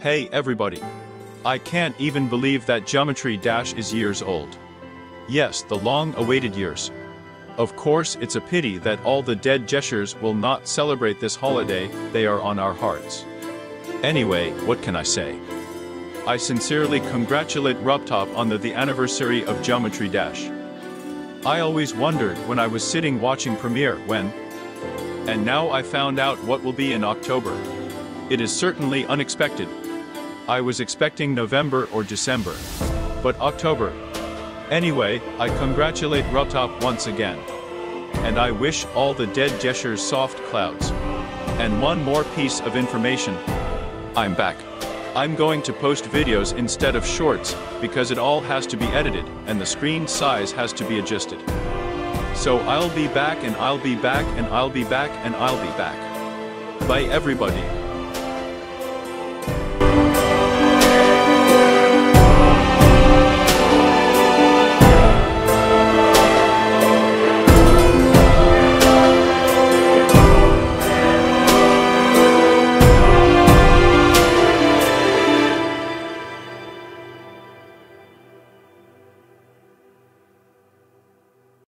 Hey everybody. I can't even believe that Geometry Dash is years old. Yes, the long-awaited years. Of course it's a pity that all the dead Jeshers will not celebrate this holiday, they are on our hearts. Anyway, what can I say? I sincerely congratulate RobTop on the, the anniversary of Geometry Dash. I always wondered when I was sitting watching premiere when, and now I found out what will be in October. It is certainly unexpected. I was expecting November or December. But October. Anyway, I congratulate RobTop once again. And I wish all the dead Jeshers soft clouds. And one more piece of information. I'm back. I'm going to post videos instead of shorts, because it all has to be edited, and the screen size has to be adjusted. So I'll be back and I'll be back and I'll be back and I'll be back. Bye everybody.